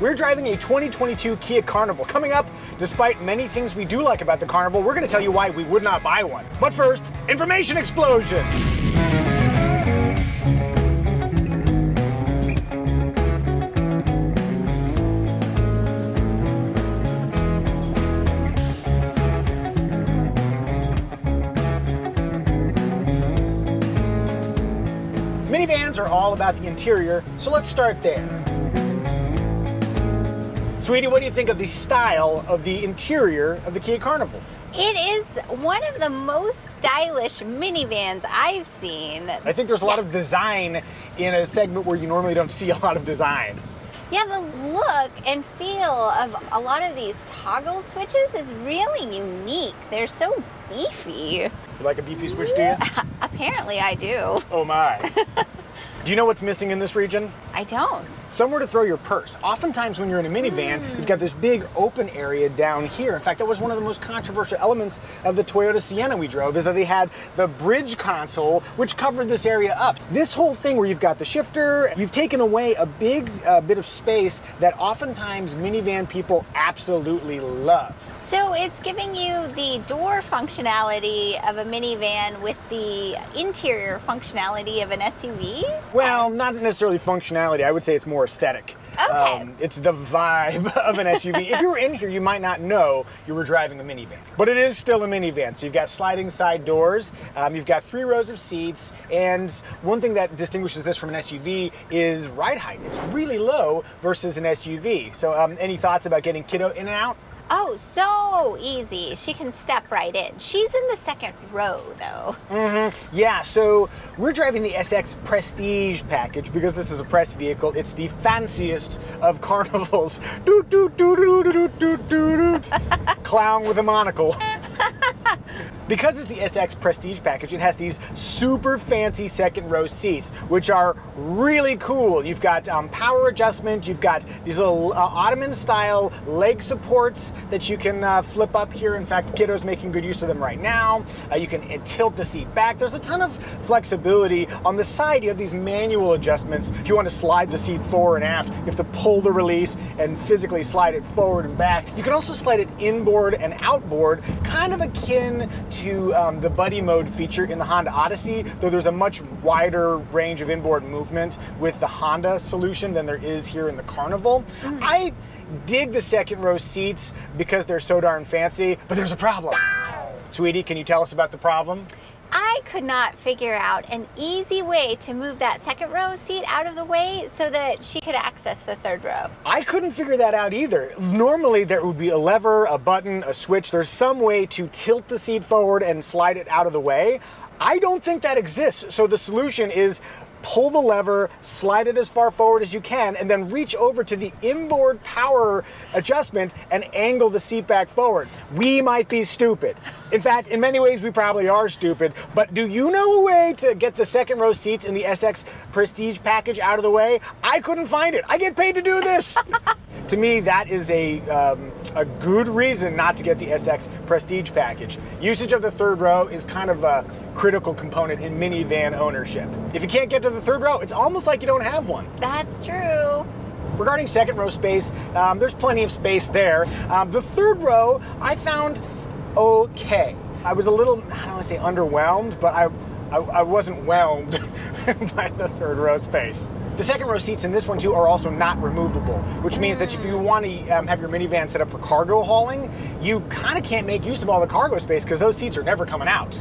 We're driving a 2022 Kia Carnival. Coming up, despite many things we do like about the Carnival, we're going to tell you why we would not buy one. But first, information explosion. Minivans are all about the interior, so let's start there. Sweetie, what do you think of the style of the interior of the Kia Carnival? It is one of the most stylish minivans I've seen. I think there's a lot of design in a segment where you normally don't see a lot of design. Yeah, the look and feel of a lot of these toggle switches is really unique. They're so beefy. You like a beefy switch, do you? Apparently, I do. Oh my. do you know what's missing in this region? I don't. Somewhere to throw your purse. Oftentimes, when you're in a minivan, you've got this big open area down here. In fact, that was one of the most controversial elements of the Toyota Sienna we drove, is that they had the bridge console, which covered this area up. This whole thing where you've got the shifter, you've taken away a big uh, bit of space that oftentimes minivan people absolutely love. So it's giving you the door functionality of a minivan with the interior functionality of an SUV? Well, not necessarily functionality. I would say it's more aesthetic. Okay. Um, it's the vibe of an SUV. if you were in here, you might not know you were driving a minivan. But it is still a minivan. So you've got sliding side doors, um, you've got three rows of seats, and one thing that distinguishes this from an SUV is ride height. It's really low versus an SUV. So um, any thoughts about getting kiddo in and out? Oh, so easy. She can step right in. She's in the second row, though. Mm-hmm. Yeah, so we're driving the SX Prestige package because this is a press vehicle. It's the fanciest of carnivals. Doot, doot, doot, doot, doot, doot, doot. Clown with a monocle. Because it's the SX Prestige package, it has these super fancy second row seats, which are really cool. You've got um, power adjustment, you've got these little uh, Ottoman style leg supports that you can uh, flip up here. In fact, Kiddo's making good use of them right now. Uh, you can uh, tilt the seat back. There's a ton of flexibility. On the side, you have these manual adjustments. If you want to slide the seat forward and aft, you have to pull the release and physically slide it forward and back. You can also slide it inboard and outboard, kind of akin to um, the buddy mode feature in the Honda Odyssey, though there's a much wider range of inboard movement with the Honda solution than there is here in the Carnival. Mm. I dig the second row seats because they're so darn fancy, but there's a problem. Sweetie, can you tell us about the problem? Could not figure out an easy way to move that second row seat out of the way so that she could access the third row. I couldn't figure that out either. Normally there would be a lever, a button, a switch. There's some way to tilt the seat forward and slide it out of the way. I don't think that exists. So the solution is pull the lever, slide it as far forward as you can, and then reach over to the inboard power adjustment and angle the seat back forward. We might be stupid. In fact, in many ways, we probably are stupid, but do you know a way to get the second row seats in the SX Prestige package out of the way? I couldn't find it. I get paid to do this. to me, that is a, um, a good reason not to get the SX Prestige package. Usage of the third row is kind of a critical component in minivan ownership. If you can't get to the third row, it's almost like you don't have one. That's true. Regarding second row space, um, there's plenty of space there. Um, the third row, I found okay. I was a little, I don't want to say underwhelmed, but I, I, I wasn't whelmed by the third row space. The second row seats in this one too are also not removable, which means that if you want to um, have your minivan set up for cargo hauling, you kind of can't make use of all the cargo space because those seats are never coming out.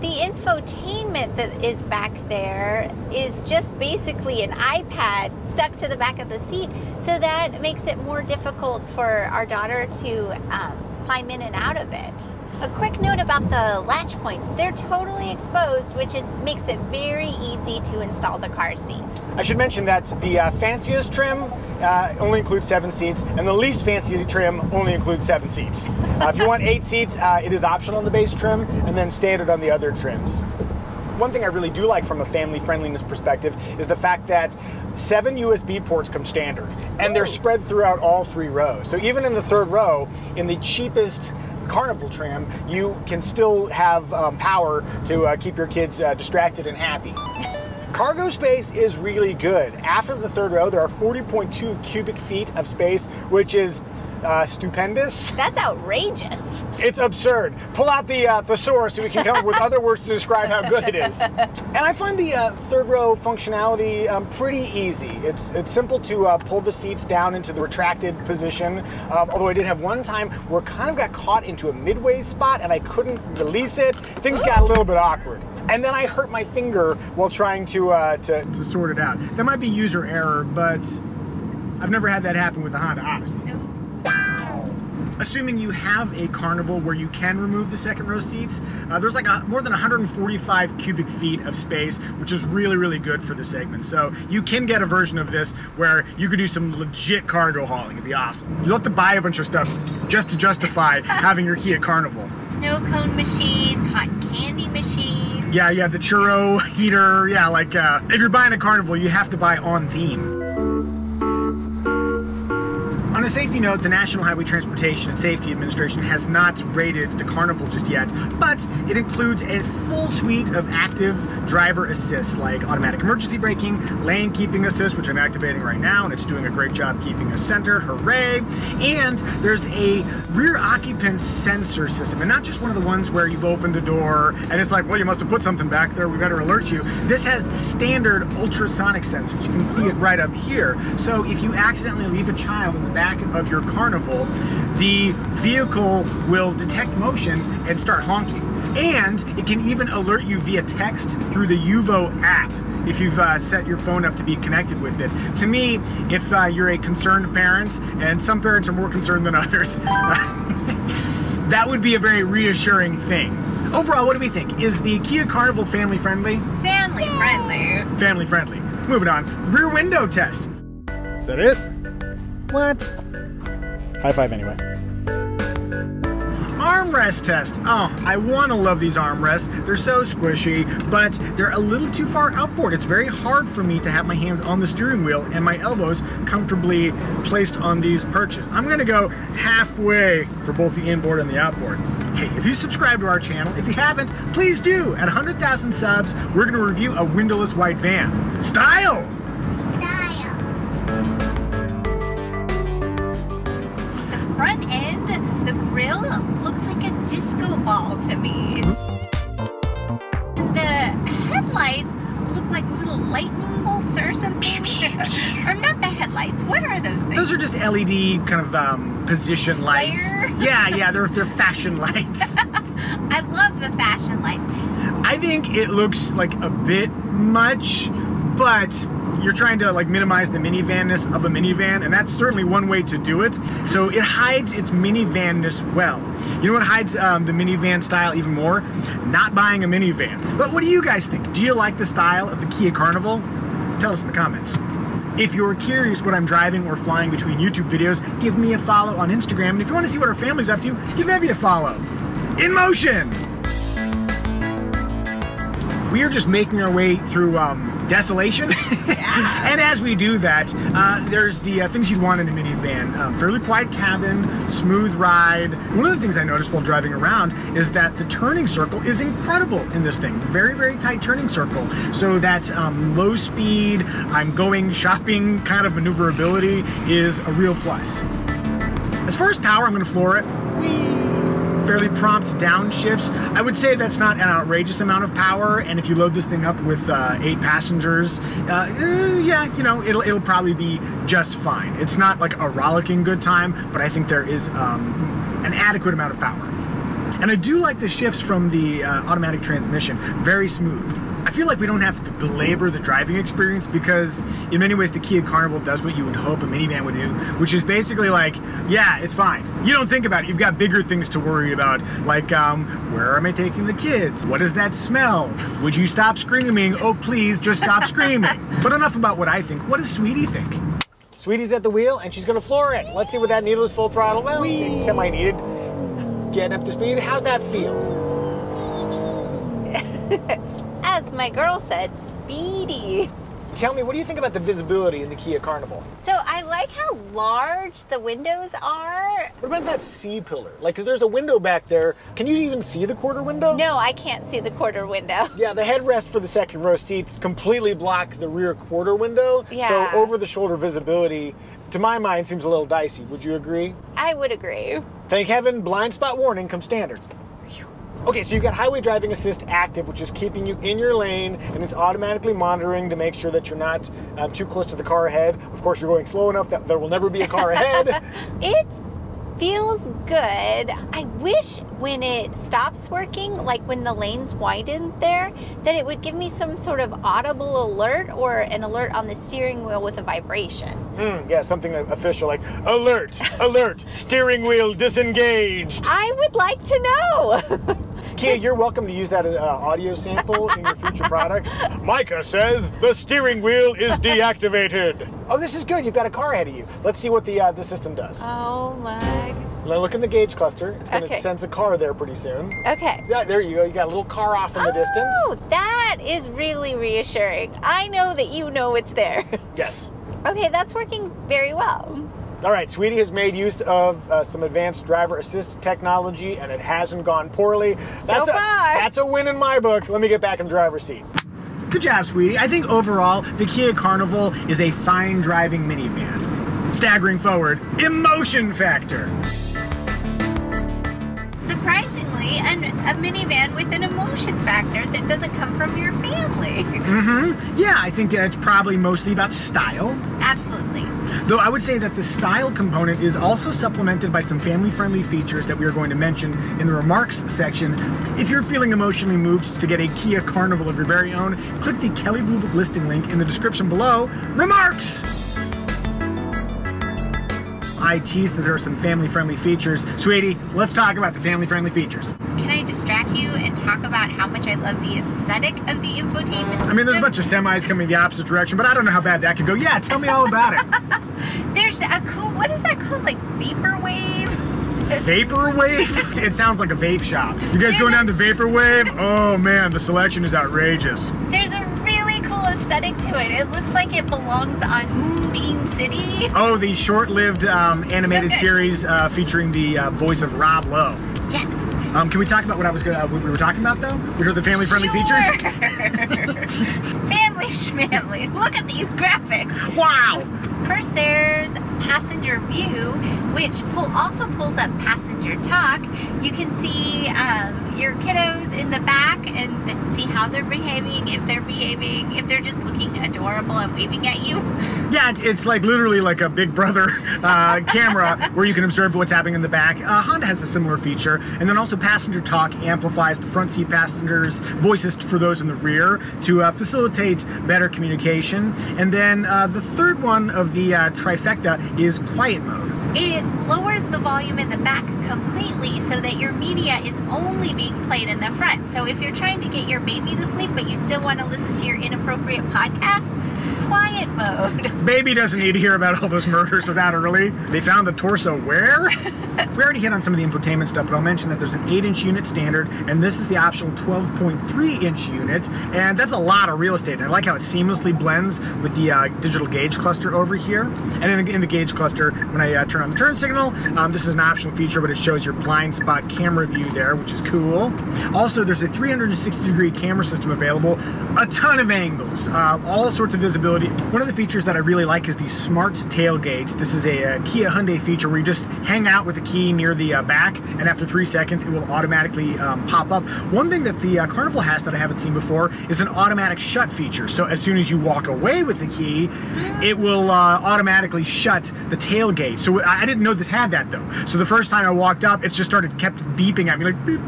The infotainment that is back there is just basically an iPad stuck to the back of the seat. So that makes it more difficult for our daughter to um, climb in and out of it. A quick note about the latch points. They're totally exposed, which is makes it very easy to install the car seat. I should mention that the uh, fanciest trim uh, only includes seven seats, and the least fancy trim only includes seven seats. Uh, if you want eight seats, uh, it is optional on the base trim, and then standard on the other trims. One thing I really do like from a family friendliness perspective is the fact that seven USB ports come standard, and they're spread throughout all three rows. So even in the third row, in the cheapest Carnival tram, you can still have um, power to uh, keep your kids uh, distracted and happy. Cargo space is really good. After the third row, there are 40.2 cubic feet of space, which is uh, stupendous. That's outrageous. It's absurd. Pull out the uh, thesaurus so we can come up with other words to describe how good it is. And I find the uh, third row functionality um, pretty easy. It's it's simple to uh, pull the seats down into the retracted position. Um, although I did have one time where kind of got caught into a midway spot and I couldn't release it. Things got a little bit awkward. And then I hurt my finger while trying to, uh, to, to sort it out. That might be user error, but I've never had that happen with the Honda Odyssey. Assuming you have a Carnival where you can remove the second row seats, uh, there's like a, more than 145 cubic feet of space, which is really, really good for the segment. So you can get a version of this where you could do some legit cargo hauling. It'd be awesome. You'll have to buy a bunch of stuff just to justify having your Kia Carnival. Snow cone machine, cotton candy machine. Yeah, yeah, the churro heater. Yeah, like uh, if you're buying a Carnival, you have to buy on theme. A safety note, the National Highway Transportation and Safety Administration has not rated the Carnival just yet, but it includes a full suite of active driver assists like automatic emergency braking, lane keeping assist, which I'm activating right now, and it's doing a great job keeping us centered, hooray! And there's a rear occupant sensor system, and not just one of the ones where you've opened the door and it's like, well, you must have put something back there, we better alert you. This has standard ultrasonic sensors. You can see it right up here. So if you accidentally leave a child in the back of your Carnival, the vehicle will detect motion and start honking. And it can even alert you via text through the UVO app if you've uh, set your phone up to be connected with it. To me, if uh, you're a concerned parent, and some parents are more concerned than others, that would be a very reassuring thing. Overall, what do we think? Is the Kia Carnival family friendly? Family friendly. Family friendly. Moving on. Rear window test. Is that it? What? High five anyway. Armrest test. Oh, I want to love these armrests. They're so squishy, but they're a little too far outboard. It's very hard for me to have my hands on the steering wheel and my elbows comfortably placed on these perches. I'm going to go halfway for both the inboard and the outboard. Hey, if you subscribe to our channel, if you haven't, please do. At 100,000 subs, we're going to review a windowless white van. Style! Ball to me. The headlights look like little lightning bolts or something. or not the headlights. What are those things? Those are just LED kind of um, position lights. Yeah, yeah, they're, they're fashion lights. I love the fashion lights. I think it looks like a bit much, but you're trying to like minimize the minivanness of a minivan, and that's certainly one way to do it. So it hides its minivanness well. You know what hides um, the minivan style even more? Not buying a minivan. But what do you guys think? Do you like the style of the Kia Carnival? Tell us in the comments. If you're curious what I'm driving or flying between YouTube videos, give me a follow on Instagram. And if you want to see what our family's up to, give Evie a follow. In motion! We are just making our way through um, desolation. and as we do that, uh, there's the uh, things you'd want in a minivan. Uh, fairly quiet cabin, smooth ride. One of the things I noticed while driving around is that the turning circle is incredible in this thing. Very, very tight turning circle. So that um, low speed, I'm going shopping kind of maneuverability is a real plus. As far as power, I'm going to floor it. Fairly prompt downshifts. I would say that's not an outrageous amount of power, and if you load this thing up with uh, eight passengers, uh, eh, yeah, you know, it'll, it'll probably be just fine. It's not like a rollicking good time, but I think there is um, an adequate amount of power. And I do like the shifts from the uh, automatic transmission, very smooth. I feel like we don't have to belabor the driving experience because in many ways the Kia Carnival does what you would hope a minivan would do, which is basically like, yeah, it's fine. You don't think about it. You've got bigger things to worry about, like um, where am I taking the kids? What does that smell? Would you stop screaming? Oh, please, just stop screaming. But enough about what I think. What does Sweetie think? Sweetie's at the wheel and she's gonna floor it. Let's see what that needle is full throttle. Well, semi-needed. Getting up to speed. How's that feel? As my girl said, speedy. tell me, what do you think about the visibility in the Kia Carnival? So I like how large the windows are. What about that C pillar? Like, because there's a window back there. Can you even see the quarter window? No, I can't see the quarter window. Yeah, the headrest for the second row seats completely block the rear quarter window. Yeah. So over the shoulder visibility, to my mind, seems a little dicey. Would you agree? I would agree. Thank heaven, blind spot warning comes standard. Okay, so you've got highway driving assist active, which is keeping you in your lane, and it's automatically monitoring to make sure that you're not um, too close to the car ahead. Of course, you're going slow enough that there will never be a car ahead. It feels good. I wish when it stops working, like when the lanes widen there, that it would give me some sort of audible alert or an alert on the steering wheel with a vibration. Hmm, yeah, something official like alert, alert, steering wheel disengaged. I would like to know. Kia, you're welcome to use that uh, audio sample in your future products. Micah says the steering wheel is deactivated. Oh, this is good. You've got a car ahead of you. Let's see what the uh, the system does. oh my. Now look in the gauge cluster. It's going to Okay. sense a car there pretty soon. Okay. Yeah, there you go. You got a little car off in the Oh, distance. Oh, that is really reassuring. I know that you know it's there. Yes. Okay, that's working very well. All right, Sweetie has made use of uh, some advanced driver assist technology, and it hasn't gone poorly. That's a far. that's a win in my book. Let me get back in the driver's seat. Good job, Sweetie. I think overall the Kia Carnival is a fine driving minivan. Staggering forward, emotion factor. Surprisingly, an, a minivan with an Mm-hmm. Yeah, I think it's probably mostly about style. Absolutely. Though I would say that the style component is also supplemented by some family-friendly features that we are going to mention in the remarks section. If you're feeling emotionally moved to get a Kia Carnival of your very own, click the Kelley Blue Book listing link in the description below. Remarks! I teased that there are some family-friendly features. Sweetie, let's talk about the family-friendly features. Can I distract you and talk about how much I love the aesthetic of the infotainment? I mean, there's a bunch of semis coming the opposite direction, but I don't know how bad that could go. Yeah, tell me all about it. There's a cool, what is that called? Like vaporwave? Vaporwave? It sounds like a vape shop. You guys going down to Vaporwave? Oh man, the selection is outrageous. There's a really cool aesthetic to it. It looks like it belongs on Moonbeam City. Oh, the short-lived um, animated series uh, featuring the uh, voice of Rob Lowe. Yes. Um, can we talk about what I was gonna, uh, what we were talking about though? We heard the family-friendly features. Family schmamly. Look at these graphics. Wow! First, there's passenger view, which pull, also pulls up passenger talk. You can see um, your kiddos in the back and see how they're behaving, if they're behaving, if they're just looking adorable and waving at you. Yeah, it's, it's like literally like a Big Brother uh, camera where you can observe what's happening in the back. Uh, Honda has a similar feature, and then also passenger talk amplifies the front seat passengers' voices for those in the rear to uh, facilitate better communication. And then uh, the third one of the uh, trifecta is quiet mode. It lowers the volume in the back completely so that your media is only being played in the front. So if you're trying to get your baby to sleep, but you still want to listen to your inappropriate podcast, quiet mode. Baby doesn't need to hear about all those murders that early. They found the torso where? we already hit on some of the infotainment stuff, but I'll mention that there's an 8-inch unit standard, and this is the optional 12.3-inch unit, and that's a lot of real estate. And I like how it seamlessly blends with the uh, digital gauge cluster over here. And in, in the gauge cluster, when I uh, turn on the turn signal, um, this is an optional feature, but it shows your blind spot camera view there, which is cool. Also, there's a 360-degree camera system available, a ton of angles, uh, all sorts of visibility. One of the features that I really like is the smart tailgates. This is a, uh Kia Hyundai feature where you just hang out with the key near the uh, back, and after three seconds, it will automatically um, pop up. One thing that the uh, Carnival has that I haven't seen before is an automatic shut feature. So as soon as you walk away with the key, it will uh, automatically shut the tailgate. So I didn't know this had that though. So the first time I walked up, it just started kept beeping at me like beep.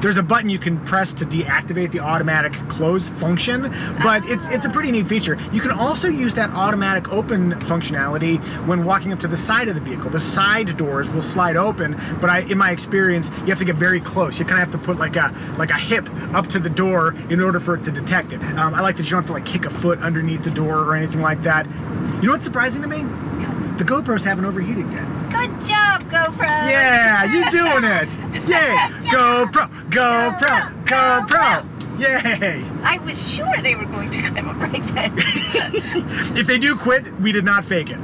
There's a button you can press to deactivate the automatic close function, but it's it's a pretty neat feature. You can also use that automatic open functionality when walking up to the side of the vehicle. The side doors will slide open, but I, in my experience, you have to get very close. You kind of have to put like a like a hip up to the door in order for it to detect it. Um, I like that you don't have to like kick a foot underneath the door or anything like that. You know what's surprising to me? The GoPros haven't overheated yet. Good job, GoPro. Yeah, you doing it. Yay. Job. GoPro, GoPro, GoPro. Yay! I was sure they were going to up right then. if they do quit, we did not fake it.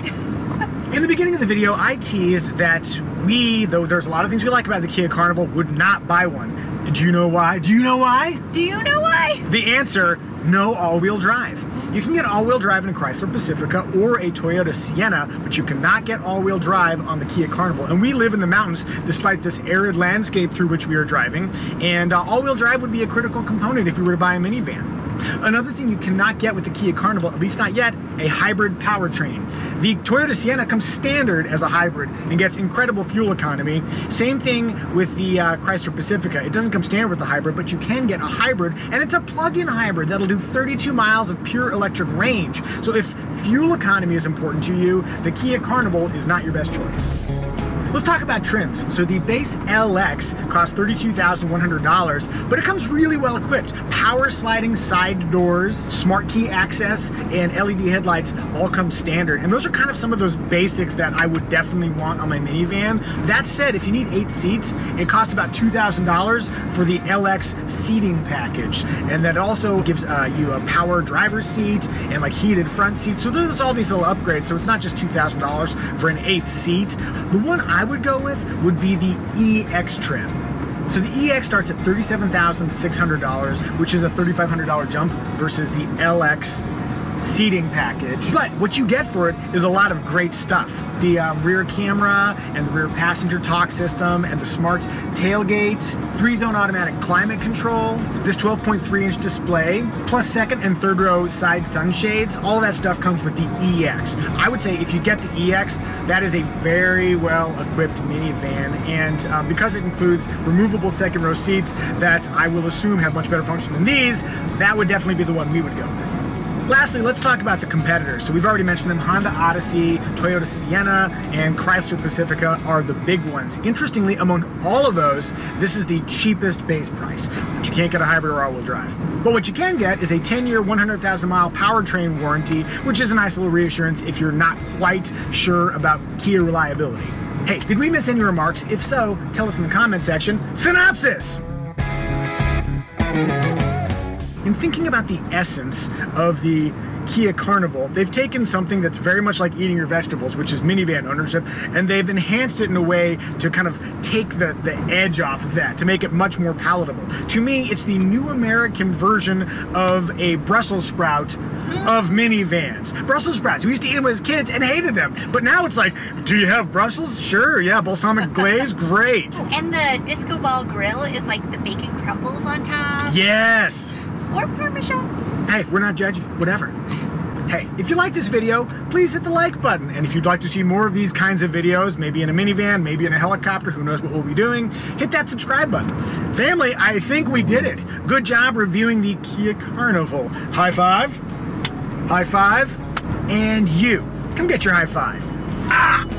In the beginning of the video, I teased that we, though there's a lot of things we like about the Kia Carnival, would not buy one. Do you know why? Do you know why? Do you know why? The answer, no all-wheel drive. You can get all-wheel drive in a Chrysler Pacifica or a Toyota Sienna, but you cannot get all-wheel drive on the Kia Carnival. And we live in the mountains despite this arid landscape through which we are driving, and uh, all-wheel drive would be a critical component if you were to buy a minivan. Another thing you cannot get with the Kia Carnival, at least not yet, a hybrid powertrain. The Toyota Sienna comes standard as a hybrid and gets incredible fuel economy. Same thing with the uh, Chrysler Pacifica. It doesn't come standard with the hybrid, but you can get a hybrid, and it's a plug-in hybrid that'll do 32 miles of pure electric range. So if fuel economy is important to you, the Kia Carnival is not your best choice. Let's talk about trims. So the base LX costs $32,100, but it comes really well equipped. Power sliding side doors, smart key access, and LED headlights all come standard. And those are kind of some of those basics that I would definitely want on my minivan. That said, if you need eight seats, it costs about $2,000 for the LX seating package. And that also gives uh, you a power driver's seat and like heated front seats. So there's all these little upgrades. So it's not just $2,000 for an eighth seat. The one I would go with would be the EX trim. So the EX starts at $37,600, which is a $3,500 jump versus the LX seating package. But what you get for it is a lot of great stuff. The um, rear camera and the rear passenger talk system and the smart tailgate, three zone automatic climate control, this 12.3 inch display, plus second and third row side sunshades, all that stuff comes with the EX. I would say if you get the EX, that is a very well equipped minivan and um, because it includes removable second row seats that I will assume have much better function than these, that would definitely be the one we would go with. Lastly, let's talk about the competitors. So we've already mentioned them, Honda Odyssey, Toyota Sienna, and Chrysler Pacifica are the big ones. Interestingly, among all of those, this is the cheapest base price, but you can't get a hybrid or all-wheel drive. But what you can get is a 10-year, 100,000 mile powertrain warranty, which is a nice little reassurance if you're not quite sure about Kia reliability. Hey, did we miss any remarks? If so, tell us in the comment section. Synopsis! In thinking about the essence of the Kia Carnival, they've taken something that's very much like eating your vegetables, which is minivan ownership, and they've enhanced it in a way to kind of take the, the edge off of that, to make it much more palatable. To me, it's the new American version of a Brussels sprout of minivans. Brussels sprouts, we used to eat them as kids and hated them, but now it's like, do you have Brussels? Sure, yeah, balsamic glaze, great. And the disco ball grill is like the bacon crumbles on top. Yes. Parmesan. Hey, we're not judging, whatever. Hey, if you like this video, please hit the like button. And if you'd like to see more of these kinds of videos, maybe in a minivan, maybe in a helicopter, who knows what we'll be doing, hit that subscribe button. Family, I think we did it. Good job reviewing the Kia Carnival. High five, high five, and you. Come get your high five. Ah!